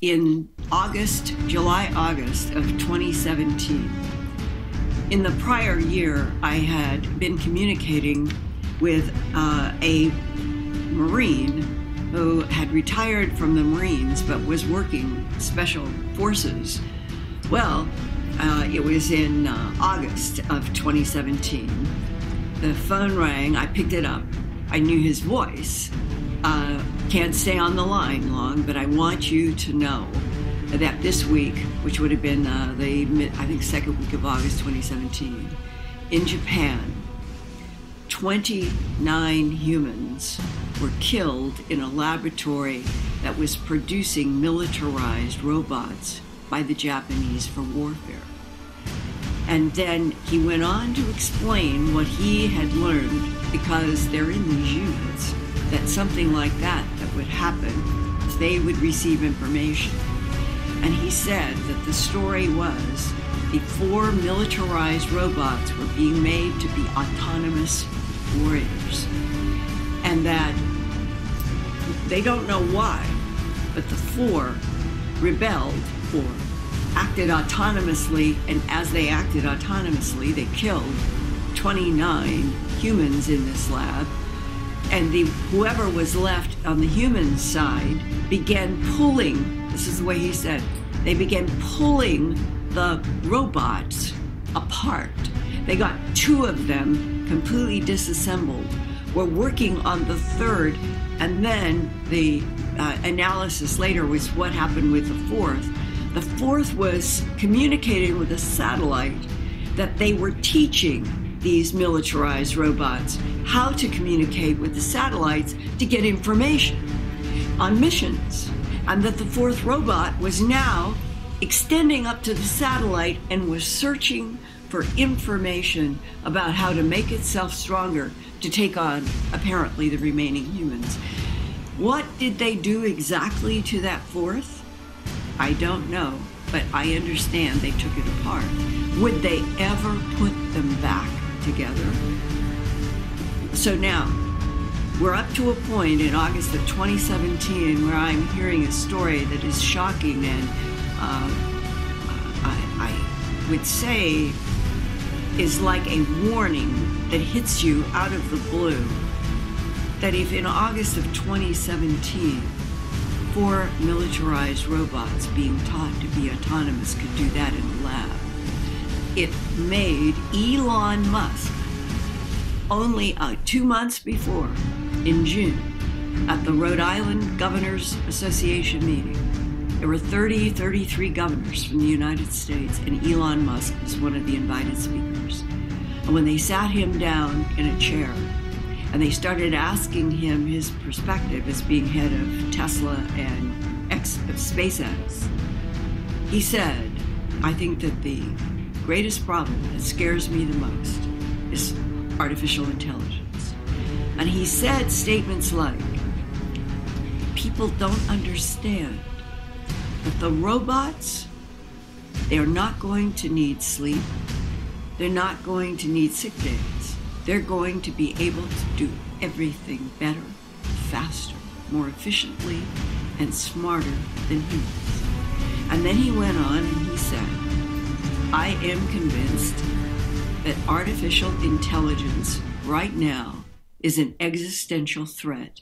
in August, July, August of 2017. In the prior year, I had been communicating with uh, a Marine who had retired from the Marines but was working special forces. Well, uh, it was in uh, August of 2017. The phone rang, I picked it up. I knew his voice. Uh, can't stay on the line long, but I want you to know that this week, which would have been uh, the mid, I think second week of August 2017, in Japan, 29 humans were killed in a laboratory that was producing militarized robots by the Japanese for warfare. And then he went on to explain what he had learned because they're in these units something like that that would happen, they would receive information. And he said that the story was four militarized robots were being made to be autonomous warriors. And that they don't know why, but the four rebelled or acted autonomously, and as they acted autonomously, they killed 29 humans in this lab. And the whoever was left on the human side began pulling, this is the way he said, they began pulling the robots apart. They got two of them completely disassembled. We're working on the third, and then the uh, analysis later was what happened with the fourth. The fourth was communicating with a satellite that they were teaching these militarized robots how to communicate with the satellites to get information on missions. And that the fourth robot was now extending up to the satellite and was searching for information about how to make itself stronger to take on apparently the remaining humans. What did they do exactly to that fourth? I don't know, but I understand they took it apart. Would they ever put them back together? So now, we're up to a point in August of 2017 where I'm hearing a story that is shocking and uh, I, I would say is like a warning that hits you out of the blue. That if in August of 2017, four militarized robots being taught to be autonomous could do that in a lab, it made Elon Musk only uh, two months before, in June, at the Rhode Island Governors Association meeting. There were 30, 33 governors from the United States, and Elon Musk was one of the invited speakers. And when they sat him down in a chair and they started asking him his perspective as being head of Tesla and X, of SpaceX, he said, I think that the greatest problem that scares me the most is artificial intelligence. And he said statements like, people don't understand that the robots, they're not going to need sleep. They're not going to need sick days. They're going to be able to do everything better, faster, more efficiently, and smarter than humans. And then he went on and he said, I am convinced that artificial intelligence right now is an existential threat